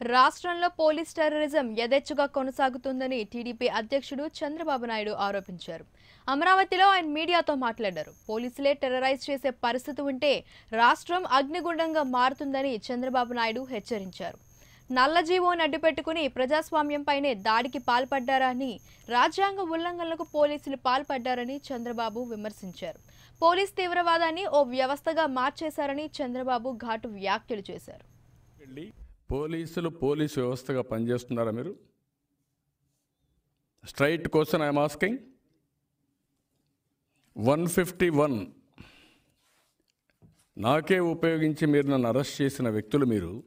రాష్ట్రంలో police terrorism యథేచ్ఛగా కొనసాగుతుందని టీడీపీ అధ్యక్షుడు చంద్రబాబు నాయుడు ఆరోపించారు. అమరావతిలో ఆయన మీడియాతో మాట్లాడారు. పోలీసులే టెర్రరైజ్ చేసే పరిస్థితి ఉంటే రాష్ట్రం అగ్నిగుండంగా మారుతుందని చంద్రబాబు నాయుడు హెచ్చరించారు. నల్ల జీవోని అడ్డుపెట్టుకుని ప్రజాస్వామ్యంపైనే దాడికి పాల్పడ్డారా అని రాజ్యాంగ ఉల్లంఘనలకు పోలీసులు పాల్పడ్డారని చంద్రబాబు విమర్శించారు. పోలీస్ తీవ్రవాదాన్ని ఓ వ్యవస్థగా మార్చేశారని చంద్రబాబు ఘాటు వ్యాఖ్యలు చేశారు. పోలీసులు పోలీసు వ్యవస్థగా పనిచేస్తున్నారా మీరు? Straight question I'm asking one fifty one నాకే ఉపయోగించి మీరు నన్ను అరెస్ట్ చేసిన వ్యక్తులు మీరు.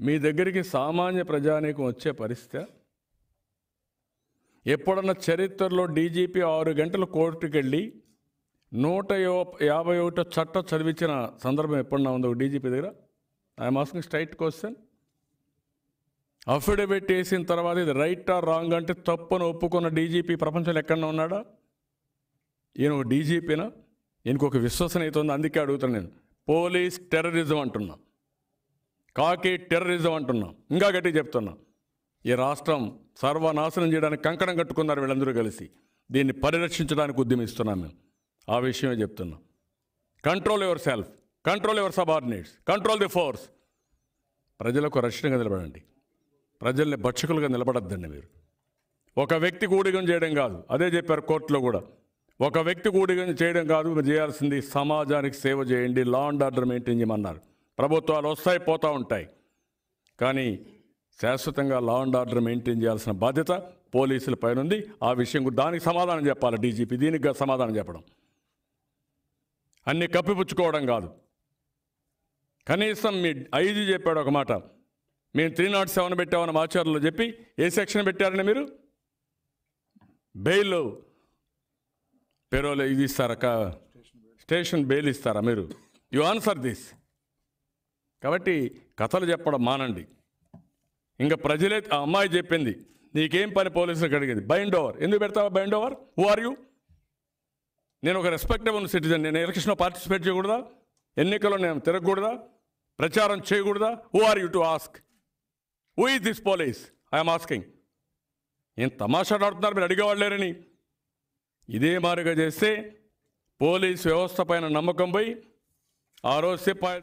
మీ దగ్గరికి సామాన్య ప్రజానీకం వచ్చే పరిస్థితి. ఎప్పుడన్నా చరిత్రలో డీజీపీ ఆరు గంటలు కోర్టుకు వెళ్ళి నూట యో- యాభై ఒకటో చట్టం చదివించిన సందర్భం ఎప్పుడన్నా ఉందో డీజీపీ దగ్గర? I'm asking straight question affidavit వేసిన తర్వాత ఇది రైట్ ఆర్ రాంగ్ అంటే తప్పును ఒప్పుకున్న డీజీపీ ప్రపంచంలో ఎక్కడన్నా ఉన్నాడా? ఈయన ఒక డీజీపీనా ఈయనకు ఒక విశ్వసనీయత ఉంది అందుకే అడుగుతాను నేను. పోలీస్ టెర్రరిజం అంటున్నా. కాకి టెర్రరిజం అంటున్నా. ఇంకా గట్టి చెప్తున్నా. ఈ రాష్ట్రం సర్వనాశనం చేయడానికి కంకణం కట్టుకున్నారు వీళ్ళందరూ కలిసి. దీన్ని పరిరక్షించడానికి ఉద్యమిస్తున్నాం మేము. ఆ విషయమే చెప్తున్నాం. Control yourself control your subordinates control the force ప్రజలకు రక్షణగా నిలబడండి. ప్రజల్ని భక్షకులుగా నిలబడద్దండి మీరు. ఒక వ్యక్తి కూడిగం చేయడం కాదు. అదే చెప్పారు కోర్టులో కూడా. ఒక వ్యక్తి కూడిగం చేయడం కాదు. మీరు చేయాల్సింది సమాజానికి సేవ చేయండి. లా అండ్ ఆర్డర్ మెయింటైన్ చేయమన్నారు. ప్రభుత్వాలు వస్తాయి పోతూ ఉంటాయి. కానీ శాశ్వతంగా లా అండ్ ఆర్డర్ మెయింటైన్ చేయాల్సిన బాధ్యత పోలీసుల పైన ఉంది. ఆ విషయం దానికి సమాధానం చెప్పాలి. డీజీపీ దీనికి సమాధానం చెప్పడం. అన్ని కప్పిపుచ్చుకోవడం కాదు. కనీసం మీ ఐదు చెప్పాడు ఒక మాట. మేము త్రీ నాట్ సెవెన్ పెట్టామని ఆచార్యులు చెప్పి ఏ సెక్షన్ పెట్టారని మీరు? బెయిల్. పెరోలు ఇది ఇస్తారా? కా స్టేషన్ బెయిల్ ఇస్తారా మీరు? You answer this. కాబట్టి కథలు చెప్పడం మానండి. ఇంకా ప్రజలే ఆ అమ్మాయి చెప్పింది నీకేం పని పోలీసులకు అడిగింది? Bind over. ఎందుకు పెడతావా bind over? Who are you నేను ఒక రెస్పెక్టబుల్ సిటిజన్ నేను ఎలక్షన్లో పార్టిసిపేట్ చేయకూడదా? ఎన్నికల్లో నేను తిరగకూడదా? ప్రచారం చేయకూడదా? Who are you to ask who is this police I'm asking ఏం తమాషా ఆడుతున్నారు? మీరు అడిగేవాళ్ళు లేరని. ఇదే మారుగా చేస్తే పోలీస్ వ్యవస్థ పైన నమ్మకం పోయి ఆ రోజు సిపాయి